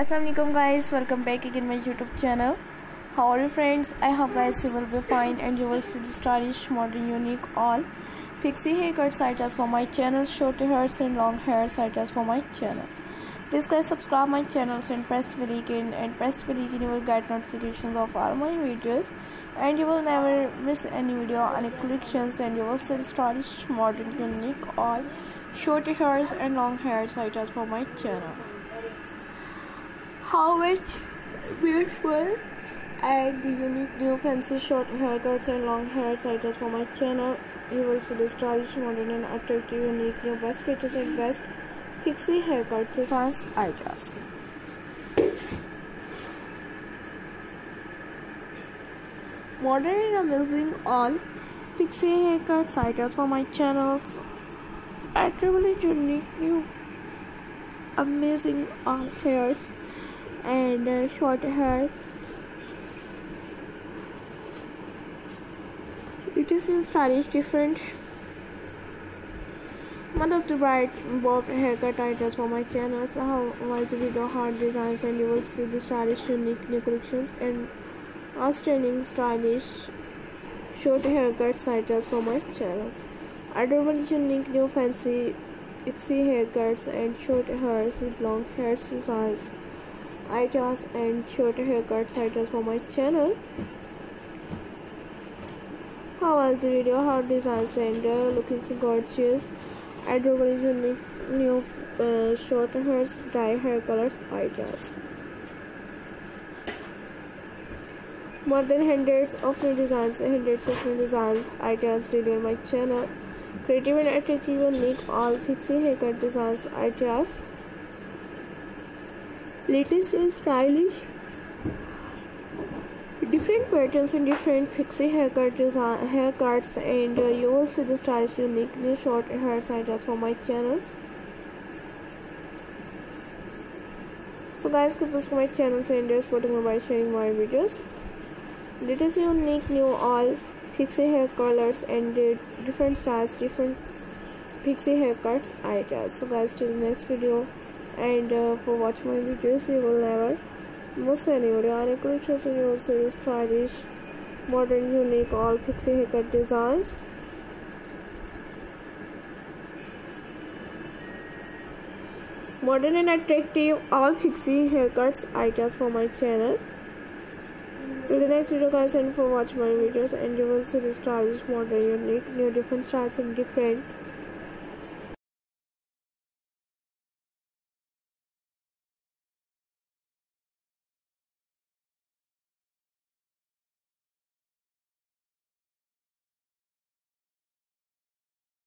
Assalamualaikum guys. Welcome back again my youtube channel. How are you friends? I hope guys you will be fine and you will see the stylish modern unique all pixie haircuts items for my channel short hairs and long hair items for my channel. Please guys subscribe my channel and press the bell icon and press the bell icon. You will get notifications of all my videos and you will never miss any video any collections and you will see the stylish modern unique all short hairs and long hair items for my channel how much beautiful and unique new fancy short haircuts and long hair styles for my channel. See the stylish modern and attractive unique new best features and best pixie haircut designs ideas modern and amazing all pixie haircut ideas for my channels. Attractive unique new amazing all hairs and uh, short hairs. It is in stylish different. One of the bright bob haircut items for my channel so how was the video hard designs and you will see the stylish unique new collections and outstanding stylish short haircut items for my channels. Adorable unique new fancy pixie haircuts and short hairs with long hair styles ideas and shorter haircuts ideas for my channel. How was the video? How designs and uh, looking so gorgeous. I adorable unique new uh, short hairs dye hair colors ideas more than hundreds of new designs hundreds of new designs ideas daily on my channel. Creative and attractive unique all pixie haircut designs ideas latest and stylish. Different patterns and different pixie haircut design haircuts and uh, you will see the stylish unique. New short hair styles for my channels. So guys keep visiting my channel and supporting by sharing my videos. Latest unique new all pixie hair colors and uh, different styles different pixie haircuts ideas so guys till the next video and uh, for watching my videos you will never miss any video and you will see stylish modern unique all pixie haircut designs modern and attractive all pixie haircuts items for my channel till the next video guys and for watching my videos and you will see the stylish modern unique new different styles and different